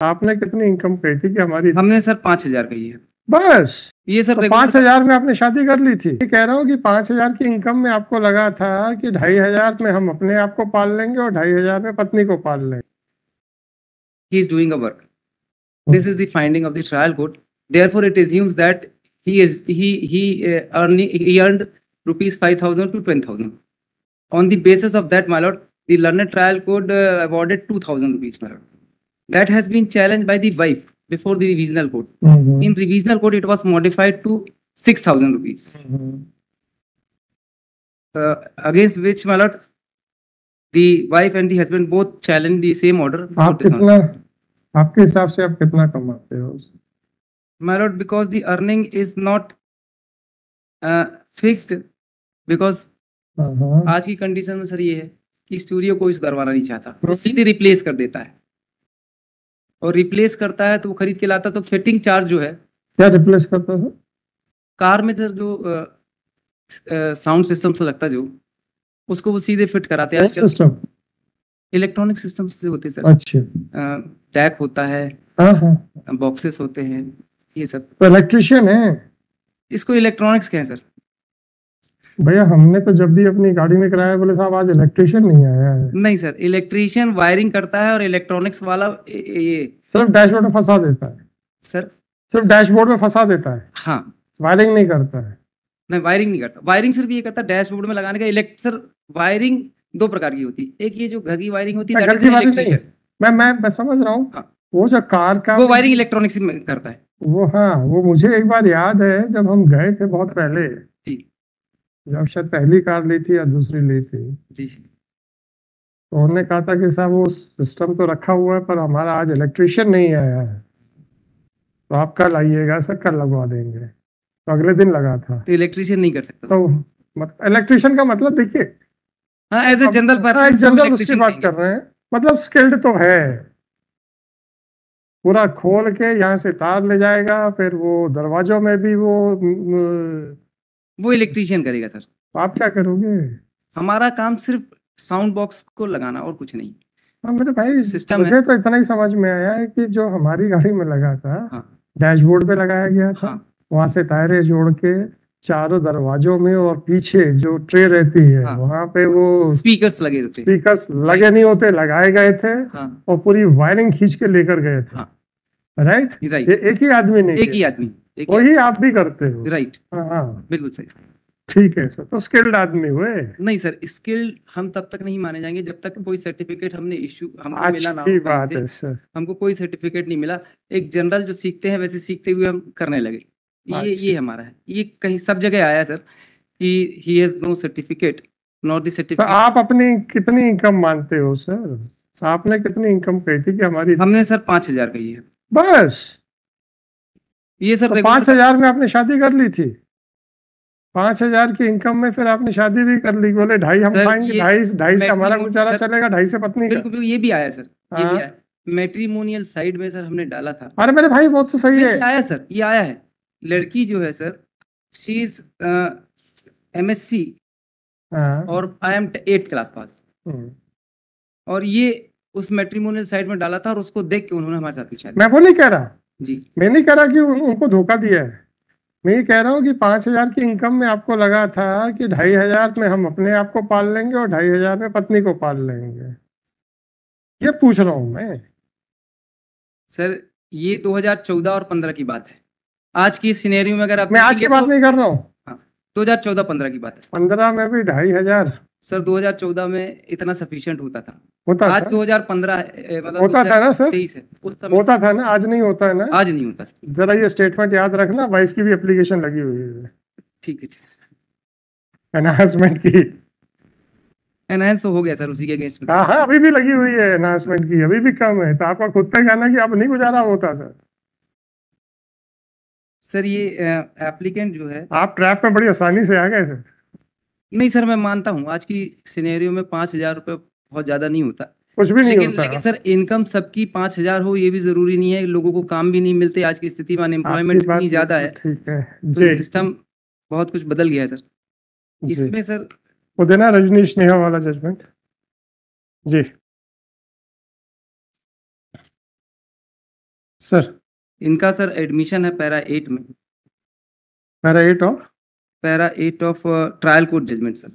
आपने कितनी इनकम कही थी कि हमारी हमने सर पाँच हज़ार कही है। बस! ये सर तो पाँच हज़ार में आपने शादी कर ली थी। कह रहा हूँ कि पाँच हज़ार की इनकम में आपको लगा था कि ढाई हज़ार में हम अपने आप को पाल लेंगे और ढाई हज़ार में पत्नी को पाल लेंगे। He is doing a work this is the finding of the trial court therefore it assumes that he on the basis of that my learned trial court awarded ₹2000 my That has been challenged by the wife before the revisional court. Mm-hmm. In revisional court, it was modified to six thousand rupees. Uh, against which, my lord, the wife and the husband both challenged the same order. आप Notice on- कितना आपके हिसाब से आप कितना कमाते हो My lord, because the earning is not uh, fixed, because हाँ, हाँ। आज की कंडीशन में सर ये है कि स्टूडियो कोई सुधरवाना नहीं चाहता वो सीधे रिप्लेस कर देता है और रिप्लेस करता है तो वो खरीद के लाता तो फिटिंग चार्ज जो है क्या रिप्लेस करता था कार में सर जो साउंड सिस्टम से लगता जो उसको वो सीधे फिट कराते हैं आजकल। इलेक्ट्रॉनिक सिस्टम से होते सर। अच्छा। टैक होता है हाँ हाँ। बॉक्सेस होते हैं ये सब। तो इलेक्ट्रिशियन है? इसको इलेक्ट्रॉनिक्स कहें सर। भैया हमने तो जब भी अपनी गाड़ी में कराया बोले साहब आज इलेक्ट्रिशियन नहीं आया है। नहीं सर इलेक्ट्रीशियन वायरिंग करता है और इलेक्ट्रॉनिक्स वाला ये- सिर्फ़ डैशबोर्ड में फंसा देता है। सर? सिर्फ़ डैशबोर्ड में फंसा देता है। हाँ। वायरिंग नहीं करता है। नहीं वायरिंग नहीं करता। वायरिंग सिर्फ़ ये करता है डैशबोर्ड में लगाने का इलेक्ट सर वायरिंग दो प्रकार की होती है। एक ये जो घर की वायरिंग होती है. मैं मैं मैं समझ रहा हूँ। हाँ। वो जो कार का वो वायरिंग इलेक्ट्रॉनिक्स में करता है। वो हाँ वो मुझे एक बार याद है जब हम गए थे बहुत पहले जब शायद पहली कार ली थी या दूसरी ली थी। जी। तो उन्होंने कहा था कि साहब वो सिस्टम तो रखा हुआ है पर हमारा आज इलेक्ट्रिशियन नहीं आया है। तो आप कल आइएगा सर कल लगवा देंगे। तो अगले दिन लगा था। तो इलेक्ट्रिशियन नहीं कर सकता तो मतलब इलेक्ट्रिशियन का मतलब देखिए। हाँ एज ए जनरल हाँ, जनरल उसकी बात कर रहे हैं। मतलब स्किल्ड तो है। पूरा खोल के यहाँ से तार ले जाएगा फिर वो दरवाजों में भी वो वो इलेक्ट्रीशियन करेगा सर तो आप क्या करोगे? हमारा काम सिर्फ़ साउंड बॉक्स को लगाना और कुछ नहीं। हाँ मेरे भाई सिस्टम मुझे तो इतना ही समझ में आया है कि जो हमारी गाड़ी में लगा था हाँ। डैशबोर्ड पे लगाया गया था हाँ। वहाँ से तारे जोड़ के चारों दरवाजों में और पीछे जो ट्रे रहती है हाँ। वहाँ पे वो स्पीकर्स लगे होते। स्पीकर्स लगे नहीं होते लगाए गए थे हाँ। और पूरी वायरिंग खींच के लेकर गए थे। हाँ। राइट ये एक ही आदमी नहीं एक ही आदमी। वही आप भी करते हो। राइट हाँ हाँ। बिल्कुल सही। ठीक है सर तो स्किल्ड आदमी हुए। नहीं सर स्किल हम तब तक नहीं माने जाएँगे जब तक कोई सर्टिफिकेट हमने इशू हमको मिला ना बात है सर। हमको कोई सर्टिफिकेट नहीं मिला। एक जनरल जो सीखते हैं वैसे सीखते हुए हम करने लगे। ये अच्छा। ये हमारा है। ये कहीं सब जगह आया सर कि he has no certificate not the certificate आप अपनी कितनी इनकम मानते हो सर? आपने कितनी इनकम कही थी कि हमारी हमने सर पाँच हज़ार कही है। बस। ये सर तो पाँच हज़ार में आपने शादी कर ली थी। पाँच हज़ार की इनकम में फिर आपने शादी भी कर ली। बोले ढाई हम खाएँगे ढाई ढाई से हमारा गुजारा चलेगा ढाई से पत्नी का। बिल्कुल ये भी आया सर ये हाँ। भी आया। मेट्रीमोनियल साइड में सर हमने डाला था। अरे मेरे भाई बहुत तो सही है। आया सर ये आया है। लड़की जो है sir she is M S C और I am eight class pass. हम्म। और ये उस मेट्रीमोनियल साइड में डाला था और उसको देख के उन्होंने हमारे साथ शादी मैं वो नहीं कह रहा। जी। मैं नहीं कह रहा कि उन, उनको धोखा दिया है। मैं ये कह रहा हूँ कि पाँच हज़ार की इनकम में आपको लगा था कि ढाई हज़ार में हम अपने आप को पाल लेंगे और ढाई हज़ार में पत्नी को पाल लेंगे। ये पूछ रहा हूँ मैं। सर ये 2014 और 15 की बात है। आज की सिनेरियो में अगर आप मैं आज की बात नहीं कर रहा हूँ। तो 2014-15 की बात है पंद्रह में भी ढाई हज़ार सर 2014 में इतना सफिशिएंट होता था। होता आज था? 2015 है, मतलब होता था ना सर? 2023 है। उस समय होता था ना? आज नहीं होता है ना? आज नहीं होता सर। जरा ये स्टेटमेंट याद रखना वाइफ की भी एप्लीकेशन लगी हुई है। ठीक है सर। एनहांसमेंट की। एनहेंस हो गया सर उसी के अगेंस्ट में। हाँ हाँ अभी भी लगी हुई है एनहांसमेंट की अभी भी कम है। तो आपका खुद का कहना कि अब नहीं गुजारा होता सर? सर ये एप्लीकेंट जो है आप ट्रैप में बड़ी आसानी से आ गए सर। नहीं सर मैं मानता हूँ आज की सिनेरियो में पाँच हज़ार रुपये बहुत ज़्यादा नहीं होता। कुछ भी नहीं लेकिन होता। लेकिन सर इनकम सबकी पाँच हज़ार हो ये भी ज़रूरी नहीं है लोगों को काम भी नहीं मिलते आज की स्थिति में अनएम्प्लॉयमेंट इतनी ज़्यादा है है। तो सिस्टम बहुत कुछ बदल गया है सर। इसमें सर वो देना रजनीश नेहा वाला जजमेंट जी। सर। इनका सर एडमिशन है पैरा एट में। Para eight para eight of trial court judgement sir.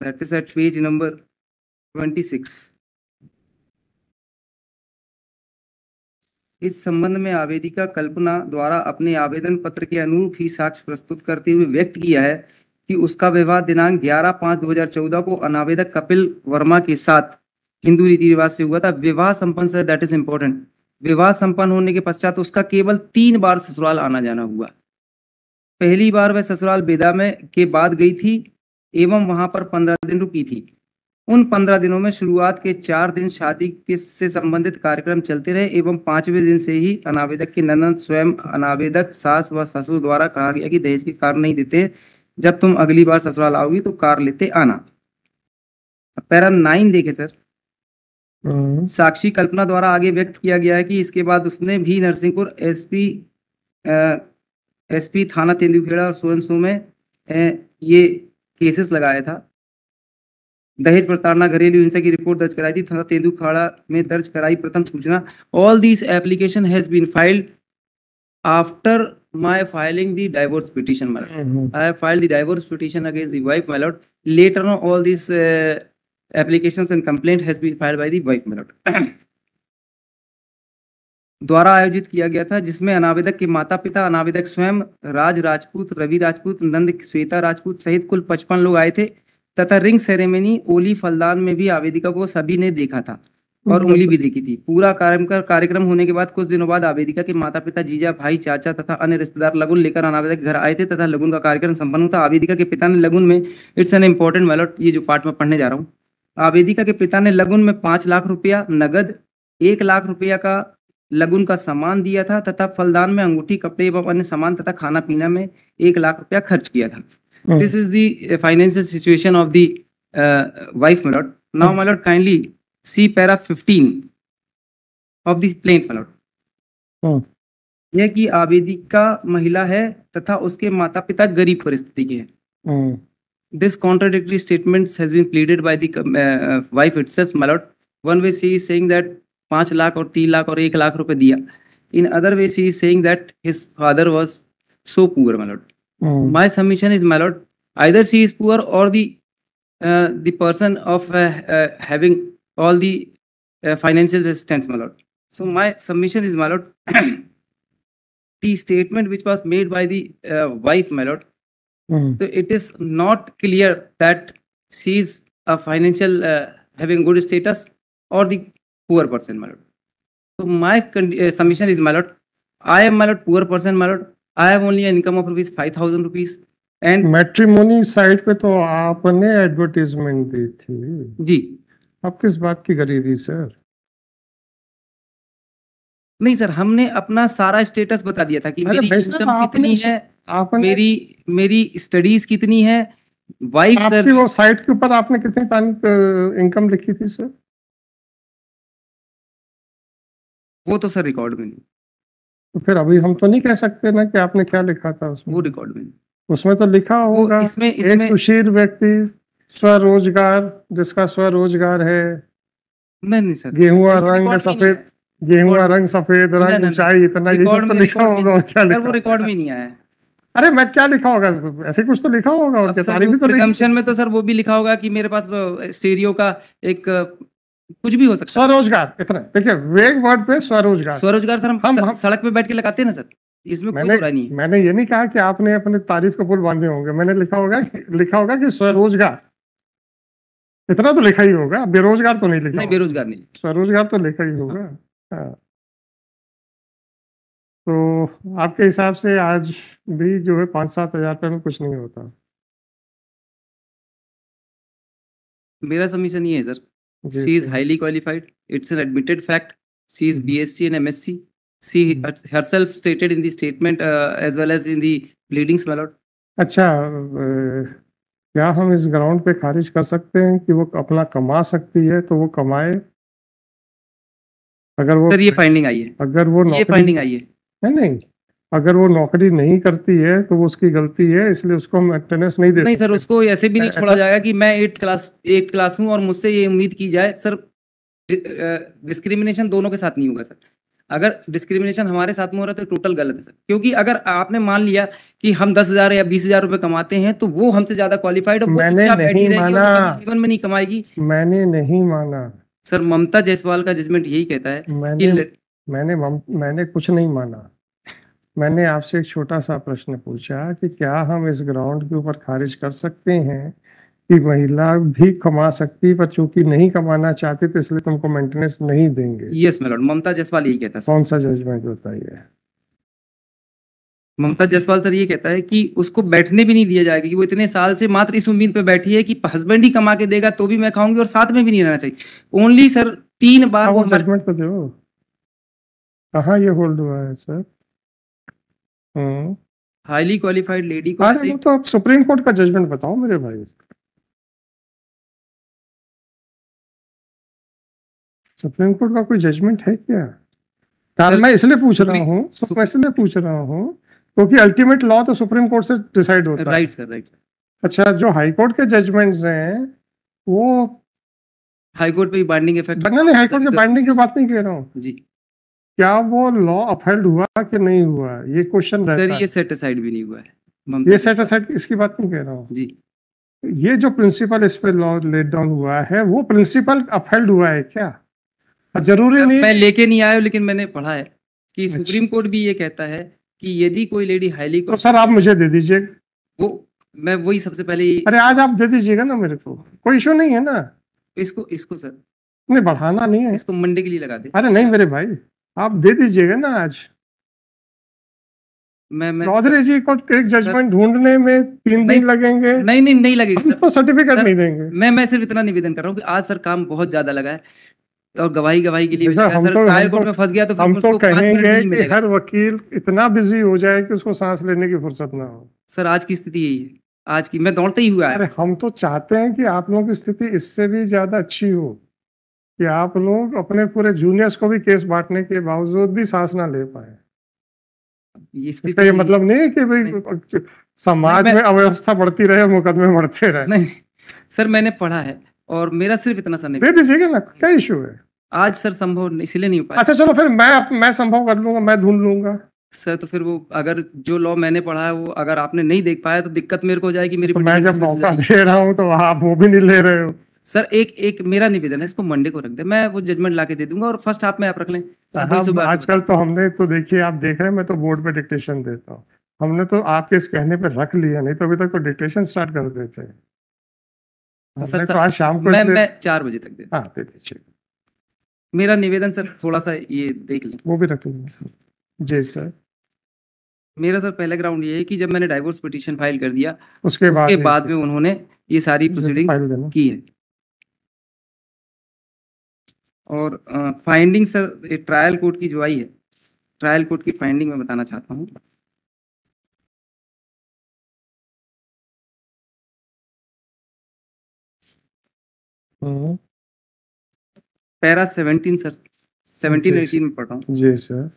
That is at page number twenty six इस संबंध में आवेदिका कल्पना द्वारा अपने आवेदन पत्र के अनुरूप ही साक्ष्य प्रस्तुत करते हुए व्यक्त किया है कि उसका विवाह दिनांक 11 पाँच 2014 को अनावेदक कपिल वर्मा के साथ हिंदू रीति रिवाज से हुआ था। विवाह संपन्न सर दैट इज़ इम्पोर्टेंट विवाह संपन्न होने के पश्चात उसका केवल तीन बार ससुराल आना जाना हुआ। पहली बार वह ससुराल बेदा में के बाद गई थी एवं वहाँ पर पंद्रह दिन रुकी थी। उन पंद्रह दिनों में शुरुआत के चार दिन शादी के से संबंधित कार्यक्रम चलते रहे एवं पाँचवें दिन से ही अनावेदक की ननद स्वयं अनावेदक सास व ससुर द्वारा कहा गया कि दहेज की कार नहीं देते। जब तुम अगली बार ससुराल आओगी तो कार लेते आना। पैरा नाइन देखे सर। हम्म, साक्षी कल्पना द्वारा आगे व्यक्त किया गया है कि इसके बाद उसने भी नरसिंहपुर एसपी एसपी थाना तेंदुखेड़ा और सोनसू में ये केसेस लगाया था। दहेज प्रताड़ना घरेलू हिंसा की रिपोर्ट दर्ज कराई थी। थाना तेंदुखाड़ा में दर्ज कराई प्रथम सूचना। All this application has been filed after my filing the divorce petition madam I have filed divorce petition against the wife my later on all this applications and complaint has been filed by the wife my द्वारा आयोजित किया गया था, जिसमें अनावेदक के माता पिता अनावेदक स्वयं, राज राजपूत, रवि राजपूत, नंद श्वेता राजपूत सहित कुल पचपन लोग आए थे, तथा रिंग सेरेमनी ओली फलदान में भी आवेदिका को सभी ने देखा था और उंगली भी देखी थी। पूरा कार्यक्रम कार्यक्रम होने के बाद कुछ दिनों बाद आवेदिका के माता पिता जीजा, भाई, चाचा तथा अन्य रिश्तेदार लगुन लेकर अनावेदक घर आए थे तथा लगुन का कार्यक्रम संपन्न हुआ। आवेदिका के पिता ने लगुन में, इट्स एन इम्पोर्टेंट मैलट ये जो पार्ट में पढ़ने जा रहा हूँ। आवेदिका के पिता ने लगुन में पाँच लाख रुपया नगद, एक लाख रुपया का लगुन का सामान दिया था तथा फलदान में अंगूठी कपड़े एवं अन्य सामान तथा खाना पीना में एक लाख रुपया खर्च किया था। This is the financial situation of the wife my lord now my lord kindly see para 15 of the plaint my lord यह कि आवेदी का महिला है तथा उसके माता पिता गरीब परिस्थिति के हैं। This contradictory statement has been pleaded she is saying that पाँच लाख और तीन लाख और एक लाख रुपए दिया in other way she is saying that his father was so poor my lord hmm, my submission is my lord either she is poor or the uh, the person of uh, uh, having all the uh, financial assistance my lord so my submission is my lord the statement which was made by the uh, wife my lord hmm, so it is not clear that she is a financial uh, having good status or the poor person my lord. So my uh, submission is my lord i am my lord poor person my lord. I have only an income of rupees 5000 rupees and matrimony site पे तो आपने advertisement दी थी। जी। आप किस बात की गरीबी sir नहीं सर हमने अपना सारा स्टेटस बता दिया था कि मेरी इनकम कितनी है आपने मेरी मेरी स्टडीज़ कितनी है वाइफ सर वो साइट के ऊपर आपने कितनी इनकम लिखी थी सर वो तो सर रिकॉर्ड में नहीं। तो फिर अभी हम तो नहीं कह सकते ना कि आपने क्या लिखा था उसमें। वो रिकॉर्ड में नहीं। उसमें तो लिखा होगा इसमें इसमें एक सुशील व्यक्ति स्वरोजगार जिसका स्वरोजगार है। नहीं नहीं सर। गेहुआ ये रंग सफ़ेद गेहुआ रंग सफ़ेद रंग ऊंचाई इतना ये तो लिखा होगा और क्या सर लिखा वो रिकॉर्ड में नहीं आया। है अरे मैं क्या लिखा होगा? ऐसे कुछ तो लिखा होगा और क्या? सर तारीफ़ भी तो में तो सर वो भी लिखा होगा कि मेरे पास स्टीरियो का एक कुछ भी हो सकता स्वरोजगार इतना। देखिए वेग वर्ड पे स्वरोजगार। स्वरोजगार सर हम, हम- हम- सड़क पे बैठ के लगाते हैं ना सर? इसमें मैंने बुराई नहीं है। मैंने ये नहीं कहा कि आपने अपने तारीफ़ के पुल बांधे होंगे। मैंने लिखा होगा लिखा होगा कि स्वरोजगार। इतना तो लिखा ही होगा। बेरोजगार तो नहीं लिखा नहीं बेरोजगार नहीं। स्वरोजगार तो लिखा ही होगा। हाँ। तो आपके हिसाब से आज भी जो है पाँच सात हज़ार रुपये में कुछ नहीं होता। मेरा सबमिशन ये है sir. She is highly qualified it's an admitted fact she is B S C and M S C she herself stated in statement as well as in pleading अच्छा क्या हम इस ग्राउंड पे खारिज कर सकते हैं कि वो अपना कमा सकती है तो वो कमाए? अगर वो सर ये फाइंडिंग आई है। अगर वो ये फाइंडिंग आई है। नहीं। अगर वो नौकरी नहीं करती है तो वो उसकी गलती है इसलिए उसको हम अटेंडेंस नहीं दे नहीं सर उसको ऐसे भी नहीं छोड़ा जाएगा कि मैं एट क्लास एट क्लास हूँ और मुझसे ये उम्मीद की जाए सर डिस्क्रिमिनेशन दोनों के साथ नहीं होगा सर। अगर डिस्क्रिमिनेशन हमारे साथ में हो रहा है तो टोटल गलत है सर। क्योंकि अगर आपने मान लिया कि हम दस हज़ार या बीस हज़ार रुपए कमाते हैं तो वो हमसे ज़्यादा क्वालिफाइड वो मैंने नहीं माना। जीवन में नहीं कमाएगी। मैंने नहीं माना। सर ममता जायसवाल का जजमेंट यही कहता है कि मैंने मैंने मैंने कुछ नहीं माना। मैंने आपसे एक छोटा सा प्रश्न पूछा कि क्या हम इस ग्राउंड के ऊपर खारिज कर सकते हैं कि महिला भी कमा सकती है, पर चूँकि नहीं कमाना चाहते तो इसलिए तुमको मेंटेनेंस नहीं देंगे? यस मेलॉर्ड ममता जायसवाल यही कहता है कौन सा जजमेंट होता है ये ममता जायसवाल सर ये कहता है कि उसको बैठने भी नहीं दिया जाएगा कि वो इतने साल से मात्र इस उम्मीद पे बैठी है कि हस्बैंड ही कमा के देगा तो भी मैं खाऊँगी और साथ में भी नहीं रहना चाहिए। ओनली सर तीन बार हाँ, वो जजमेंट तो दो कहाँ ये होल्ड हुआ है सर हम्म। हाईली क्वालिफाइड लेडी को अरे ऐसे- वो तो आप सुप्रीम कोर्ट का जजमेंट बताओ मेरे भाई। सुप्रीम कोर्ट का कोई जजमेंट है क्या? सर, मैं इसलिए पूछ रहा सुप्रीम- हूँ सुप- मैं इसलिए पूछ रहा हूँ क्योंकि अल्टीमेट लॉ तो सुप्रीम कोर्ट से डिसाइड होता है। राइट सर राइट सर अच्छा जो हाई कोर्ट के जजमेंट्स हैं वो हाई कोर्ट पे बाइंडिंग इफ़ेक्ट नहीं हाई कोर्ट के बाइंडिंग की बात नहीं कह रहा हूँ। जी। क्या वो लॉ अपहेल्ड हुआ कि नहीं हुआ? ये क्वेश्चन रहता ये सेट असाइड भी नहीं हुआ है। ये सेट असाइड इसकी बात नहीं कह रहा हूँ? जी। ये जो प्रिंसिपल इस पे लॉ लेट डाउन हुआ है वो प्रिंसिपल अपहेल्ड हुआ है क्या? ज़रूरी नहीं मैं लेके नहीं आया लेकिन मैंने पढ़ा है कि अच्छा। सुप्रीम कोर्ट भी ये कहता है कि यदि कोई लेडी हाईली तो सर आप मुझे दे दीजिए। वो मैं वही सबसे पहले अरे आज आप दे दीजिएगा ना मेरे को। कोई इशू नहीं है ना? इसको इसको सर नहीं बढ़ाना नहीं है। इसको मंडे के लिए लगा दे। अरे नहीं मेरे भाई। आप दे दीजिएगा ना आज। मैं मैं चौधरी जी को एक जजमेंट ढूँढने में तीन दिन लगेंगे। नहीं नहीं नहीं लगेगा सर। तो सर्टिफिकेट सर, नहीं देंगे। मैं मैं सिर्फ़ इतना निवेदन कर रहा हूँ कि आज सर काम बहुत ज़्यादा लगा है और गवाही गवाही के लिए सर तो- ट्रायल कोर्ट तो- में फंस गया तो हम तो कहेंगे कि हर वकील इतना बिज़ी हो जाए कि उसको सांस लेने की फुर्सत ना हो। सर आज की स्थिति यही है। आज की मैं दौड़ते ही हुआ है। अरे हम तो चाहते हैं कि आप लोगों की स्थिति इससे भी ज़्यादा अच्छी हो। कि आप लोग अपने पूरे जूनियर्स को भी केस बांटने के बावजूद भी सांस ना ले पाए। इसका ये मतलब नहीं है कि भाई समाज में अव्यवस्था बढ़ती रहे मुकदमे बढ़ते रहे। नहीं सर मैंने पढ़ा है और मेरा सिर्फ़ इतना सा नहीं। दे दीजिएगा ना क्या इशू है? आज सर संभव इसलिए नहीं हो पाया। अच्छा चलो फिर मैं मैं संभव कर लूँगा मैं ढूंढ लूँगा। सर तो फिर वो अगर जो लॉ मैंने पढ़ा है वो अगर आपने नहीं देख पाया तो दिक्कत मेरे को हो जाएगी मेरी तो मैं जब मौका दे रहा हूँ तो आप वो भी नहीं ले रहे हो। सर एक एक मेरा निवेदन है इसको मंडे को रख दे। मैं वो जजमेंट ला के दे दूँगा और फ़र्स्ट हाफ़ में आप रख लें। सुबह आजकल तो हमने तो देखिए आप देख रहे हैं मैं तो बोर्ड पे डिक्टेशन देता हूँ। हमने तो आपके इस कहने पे रख लिया नहीं तो अभी तक तो डिक्टेशन स्टार्ट कर देते हैं। सर, सर, तो आज शाम को मैं मैं चार बजे तक दे हाँ दे मेरा निवेदन सर थोड़ा सा ये देख लें। वो भी रख लेंगे जी सर। मेरा सर पहला ग्राउंड ये है कि जब मैंने डाइवोर्स पिटीशन फ़ाइल कर दिया उसके बाद उसके ही- बाद में उन्होंने ये सारी प्रोसीडिंग्स की है। और फाइंडिंग सर ट्रायल कोर्ट की जो आई है ट्रायल कोर्ट की फाइंडिंग मैं बताना चाहता हूँ। हम्म, para seventeen sir seventeen eighteen में पढ़ रहा हूँ। जी सर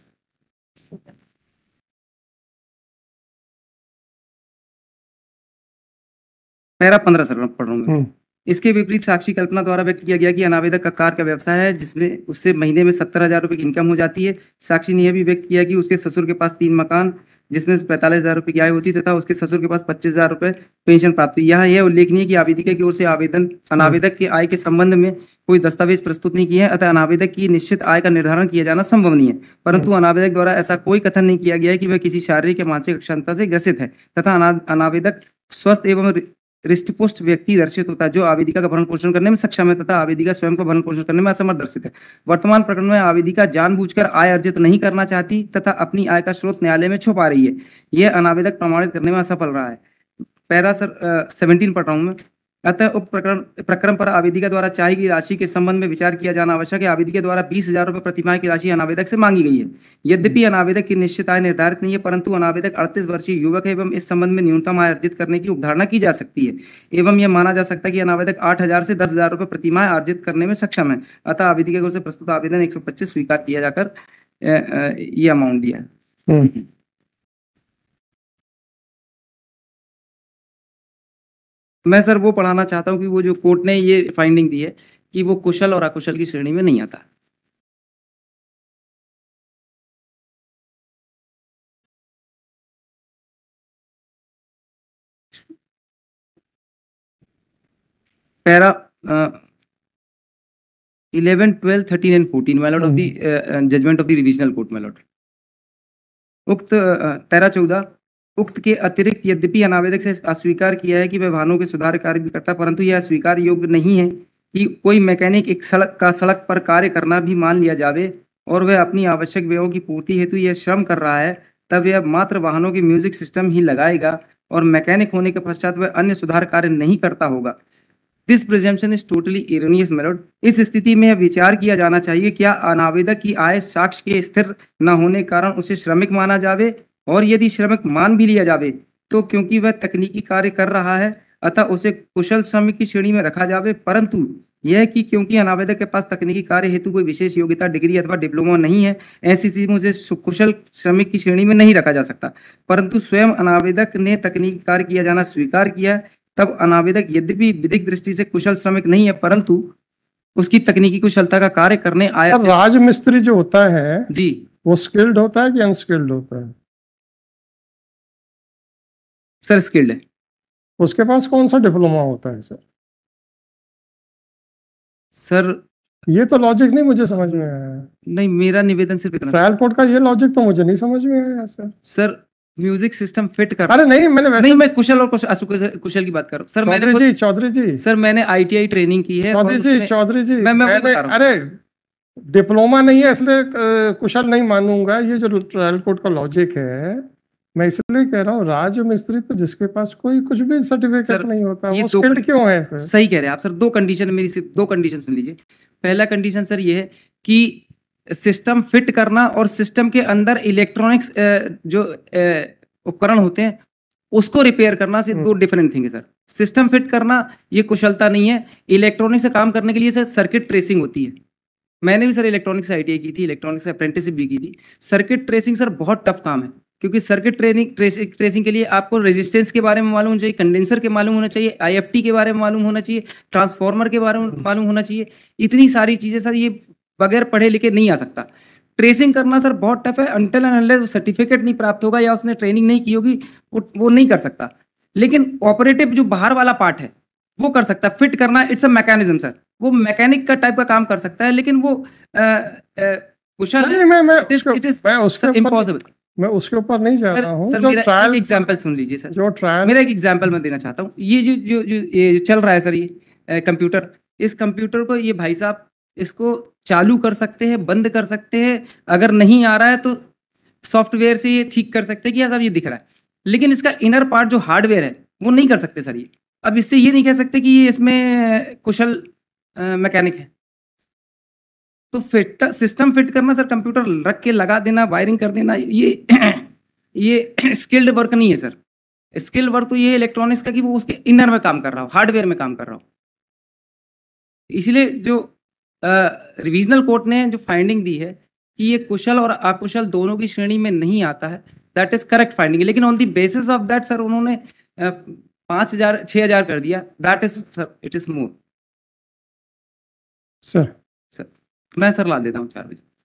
पैरा पंद्रह सर पढ़ रहा हूँ मैं। हम्म, इसके विपरीत साक्षी कल्पना द्वारा व्यक्त किया गया कि अनावेदक का कार का व्यवसाय है, जिसमें उससे महीने में सत्तर हज़ार रुपए की इनकम हो जाती है। साक्षी ने यह भी व्यक्त किया कि उसके ससुर के पास तीन मकान, जिसमें पैंतालीस हज़ार रुपए की आय होती तथा उसके ससुर के पास पच्चीस हज़ार रुपए पेंशन प्राप्त हुई। यहाँ यह उल्लेखनीय कि आवेदिका की ओर से आवेदन, अनावेदक के आय के संबंध में कोई दस्तावेज़ प्रस्तुत नहीं किया है, अतः अनावेदक की निश्चित आय का निर्धारण किया जाना संभव नहीं है। परंतु अनावेदक द्वारा ऐसा कोई कथन नहीं किया गया है कि वह किसी शारीरिक या मानसिक अक्षमता से ग्रसित है, तथा अनावेदक स्वस्थ एवं रिष्टपुष्ट व्यक्ति दर्शित होता है, जो आवेदिका का भरण पोषण करने में सक्षम है तथा आवेदिका स्वयं का भरण पोषण करने में असमर्थ दर्शित है। वर्तमान प्रकरण में आवेदिका जानबूझकर आय अर्जित नहीं करना चाहती तथा अपनी आय का स्रोत न्यायालय में छुपा रही है। यह अनावेदक प्रमाणित करने में असफल रहा है। पैरा सर सेवनटीन पढ़ रहा हूँ मैं। अतः उप प्रकरण प्रक्रम पर आवेदिका द्वारा चाही गई राशि के संबंध में विचार किया जाना आवश्यक है। आवेदिका द्वारा बीस हज़ार रुपए प्रतिमाह की राशि अनावेदक से मांगी गई है। यद्यपि अनावेदक की निश्चित आय निर्धारित नहीं है, परंतु अनावेदक अड़तीस वर्षीय युवक है एवं इस संबंध में न्यूनतम आय अर्जित करने की उपधारणा की जा सकती है, एवं यह माना जा सकता है कि अनावेदक आठ हज़ार से दस हज़ार रुपए प्रतिमाह अर्जित करने में सक्षम है। अतः आवेदिका से प्रस्तुत आवेदन एक सौ पच्चीस स्वीकार किया जाकर ये अमाउंट दिया। है मैं सर वो पढ़ाना चाहता हूँ कि वो जो कोर्ट ने ये फाइंडिंग दी है कि वो कुशल और अकुशल की श्रेणी में नहीं आता। Para eleven twelve thirteen and fourteen my lord of the judgement of the revisional court my lord उक्त पैरा चौदह उक्त के अतिरिक्त यद्यपि अनावेदक से अस्वीकार किया है कि वह वाहनों के सुधार कार्य भी करता परंतु यह अस्वीकार योग्य नहीं है कि कोई मैकेनिक एक सड़क, का सड़क पर कार्य करना भी मान लिया जावे और वह अपनी आवश्यक व्ययों की पूर्ति हेतु यह श्रम कर रहा है, तब यह मात्र वाहनों के म्यूज़िक सिस्टम ही लगाएगा और मैकेनिक होने के पश्चात वह अन्य सुधार कार्य नहीं करता होगा। This presumption is totally erroneous my lord इस स्थिति में विचार किया जाना चाहिए, क्या अनावेदक की आय साक्ष के स्थिर न होने कारण उसे श्रमिक माना जावे? और यदि श्रमिक मान भी लिया जावे तो क्योंकि वह तकनीकी कार्य कर रहा है अतः उसे कुशल श्रमिक की श्रेणी में रखा जावे। परंतु यह कि क्योंकि अनावेदक के पास तकनीकी कार्य हेतु कोई विशेष योग्यता डिग्री अथवा डिप्लोमा नहीं है ऐसी स्थिति में उसे कुशल श्रमिक की श्रेणी में नहीं रखा जा सकता। परंतु स्वयं अनावेदक ने तकनीकी कार्य किया जाना स्वीकार किया तब अनावेदक यद्यपि विधिक दृष्टि से कुशल श्रमिक नहीं है परंतु उसकी तकनीकी कुशलता का कार्य करने आया राज मिस्त्री जो होता है जी। वो स्किल्ड होता है कि अनस्किल्ड होता है? सर स्किल्ड है। उसके पास कौन सा डिप्लोमा होता है सर सर ये तो लॉजिक नहीं मुझे समझ में आया। नहीं मेरा निवेदन सिर्फ़ इतना ट्रायल कोर्ट का ये लॉजिक तो मुझे नहीं समझ में आया sir sir music system fit कर अरे नहीं मैंने वैसे नहीं मैं कुशल और कुशल कुशल की बात कर रहा हूँ। सर मैंने चौधरी जी चौधरी जी। सर मैंने आईटीआई ट्रेनिंग की है चौधरी जी चौधरी जी मैं- मैं मैंने। अरे डिप्लोमा नहीं है इसलिए कुशल नहीं मानूँगा। ये जो ट्रायल कोर्ट का लॉजिक है मैं इसलिए कह रहा हूँ राज मिस्त्री तो जिसके पास कोई कुछ भी सर्टिफिकेट सर, नहीं होता ये वो स्किल्ड क्यों है फिर? सही कह रहे हैं आप सर दो कंडीशन मेरी सिर्फ़ दो कंडीशन सुन लीजिए। पहला कंडीशन सर ये है कि सिस्टम फिट करना और सिस्टम के अंदर इलेक्ट्रॉनिक्स जो उपकरण होते हैं उसको रिपेयर करना से दो डिफरेंट थिंग है सर सिस्टम फिट करना ये कुशलता नहीं है। इलेक्ट्रॉनिक से काम करने के लिए सर सर्किट ट्रेसिंग होती है। मैंने भी सर इलेक्ट्रॉनिक्स आई की थी इलेक्ट्रॉनिक्स अप्रेंटिसशिप भी की थी। सर्किट ट्रेसिंग सर बहुत टफ काम है। क्योंकि सर्किट ट्रेनिंग ट्रेसिंग के लिए आपको रेजिस्टेंस के बारे में मालूम होना चाहिए कंडेंसर के मालूम होना चाहिए आईएफटी के बारे में मालूम होना चाहिए ट्रांसफार्मर के बारे में मालूम होना चाहिए इतनी सारी चीज़ें सर ये बगैर पढ़े लिखे नहीं आ सकता। ट्रेसिंग करना सर बहुत टफ है अंटिल एंड अनलेस सर्टिफिकेट नहीं प्राप्त होगा या उसने ट्रेनिंग नहीं की होगी वो वो नहीं कर सकता। लेकिन ऑपरेटिव जो बाहर वाला पार्ट है वो कर सकता है। फिट करना इट्स अ मैकेनिज्म सर वो मैकेनिक का टाइप का काम कर सकता है लेकिन वो कुशल मैं उसके इम्पॉसिबल मैं उसके ऊपर नहीं जा रहा हूँ जो ट्रायल एक एग्जांपल सुन लीजिए सर। जो ट्रायल मेरा एक एग्जांपल मैं देना चाहता हूँ। ये जो जो जो ये चल रहा है सर ये कंप्यूटर इस कंप्यूटर को ये भाई साहब इसको चालू कर सकते हैं बंद कर सकते हैं अगर नहीं आ रहा है तो सॉफ्टवेयर से ये ठीक कर सकते हैं कि यार साहब ये दिख रहा है। लेकिन इसका इनर पार्ट जो हार्डवेयर है वो नहीं कर सकते सर ये। अब इससे ये नहीं कह सकते कि ये इसमें कुशल मैकेनिक है। तो फिट सिस्टम फिट करना सर कंप्यूटर रख के लगा देना वायरिंग कर देना, ये ये स्किल्ड वर्क नहीं है सर स्किल वर्क तो ये इलेक्ट्रॉनिक्स का कि वो उसके इनर में काम कर रहा हो हार्डवेयर में काम कर रहा हो। इसलिए जो रिविजनल कोर्ट ने जो फाइंडिंग दी है कि ये कुशल और अकुशल दोनों की श्रेणी में नहीं आता है दैट इज़ करेक्ट फाइंडिंग लेकिन on the basis of that sir उन्होंने पाँच हज़ार, छह हज़ार कर दिया that is sir it is more sir मैं सर ला देता हूँ चार बजे।